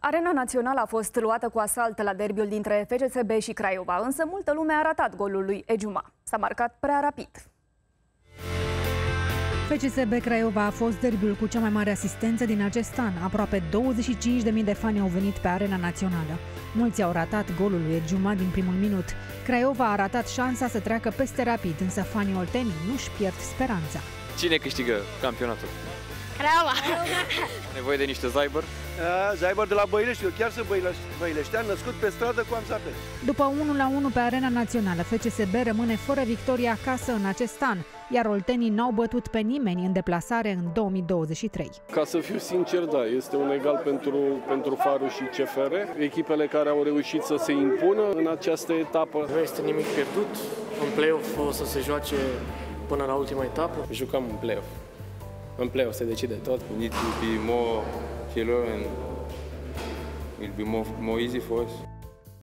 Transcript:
Arena Națională a fost luată cu asalt la derbiul dintre FCSB și Craiova, însă multă lume a ratat golul lui Ejuma. S-a marcat prea rapid. FCSB Craiova a fost derbiul cu cea mai mare asistență din acest an. Aproape 25.000 de fani au venit pe Arena Națională. Mulți au ratat golul lui Ejuma din primul minut. Craiova a ratat șansa să treacă peste rapid, însă fanii oltenii nu-și pierd speranța. Cine câștigă campionatul? Craiova. Nevoie de niște zaibăr? Zaibăr de la Băilești, eu chiar sunt Băileștean, născut pe stradă cu Amzapel. După 1 la 1 pe Arena Națională, FCSB rămâne fără victorie acasă în acest an, iar oltenii n-au bătut pe nimeni în deplasare în 2023. Ca să fiu sincer, da, este un egal pentru, pentru Faru și CFR, echipele care au reușit să se impună în această etapă. Nu este nimic pierdut, în play-off o să se joace până la ultima etapă. Jucăm în play-off. În play-off se decide tot. We need to be more killer and it'll be more, more easy for us.